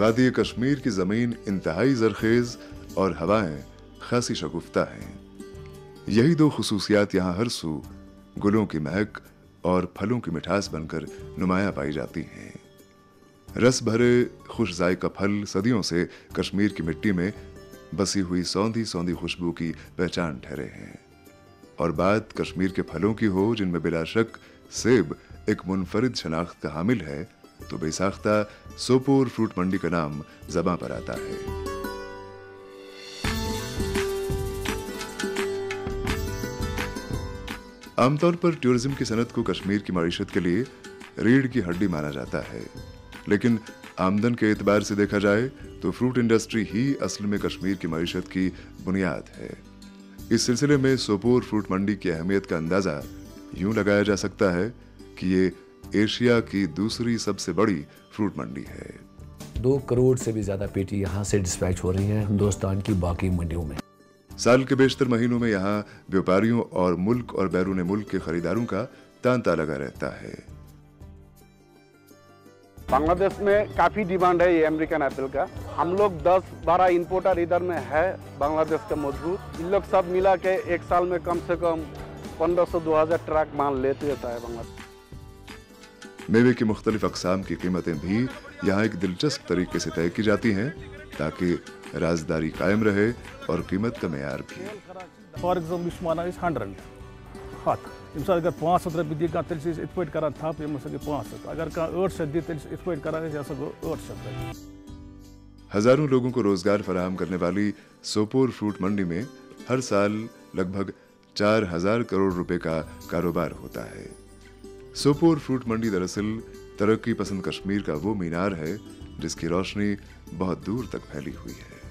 वादी कश्मीर की ज़मीन इंतहाई जरखेज और हवाएँ खासी शगुफ्ता हैं। यही दो खसूसियात यहाँ हर सू गुलों की महक और फलों की मिठास बनकर नुमाया पाई जाती हैं। रस भरे, खुश जायका फल सदियों से कश्मीर की मिट्टी में बसी हुई सौंधी सौंधी खुशबू की पहचान ठहरे हैं। और बात कश्मीर के फलों की हो, जिनमें बिला शक सेब एक मुनफरिद शनाख्त का हामिल है तो बेसाख्ता सोपोर फ्रूट मंडी का नाम जबा पर आता है। आमतौर पर टूरिज़्म की सनत को कश्मीर की मीशत के लिए रीढ़ की हड्डी माना जाता है। लेकिन आमदन के एतबार से देखा जाए तो फ्रूट इंडस्ट्री ही असल में कश्मीर की मीशत की बुनियाद है। इस सिलसिले में सोपोर फ्रूट मंडी की अहमियत का अंदाज़ा यूँ लगाया जा सकता है कि ये एशिया की दूसरी सबसे बड़ी फ्रूट मंडी है। दो करोड़ से भी ज़्यादा पेटी यहाँ से डिस्पैच हो रही है हिंदुस्तान की बाकी मंडियों में। साल के बेशतर महीनों में यहाँ व्यापारियों और मुल्क और बैरून मुल्क के खरीदारों का तांता लगा रहता है। बांग्लादेश में काफ़ी डिमांड है ये अमेरिकन एप्पल का। हम लोग 10-12 इंपोर्टर इधर में है बांग्लादेश का मज़बूत। इन लोग सब मिला के एक साल में कम से कम 1500-2000 ट्रक माल लेते रहता है बांग्लादेश। मेवे की मुख्तलिफ़ अकसाम की कीमतें भी यहाँ एक दिलचस्प तरीके से तय की जाती हैं ताकि राजदारी कायम रहे और कीमत का मैार भी। फॉर एग्ज़ाम्पल यह वन हंड्रेड। हथ यम अगर पाँच हथ रुपये दी कह तेल इत पे कर थप यम पाँच हथ अगर कह ठ शत दी तेल इत पे कर गो ठ शत हज़ारों लोगों को रोज़गार फराहम करने वाली सोपोर फ्रूट मंडी में हर साल लगभग चार हज़ार करोड़ रुपए का कारोबार होता है। सोपोर फ्रूट मंडी दरअसल तरक्की पसंद कश्मीर का वो मीनार है जिसकी रोशनी बहुत दूर तक फैली हुई है।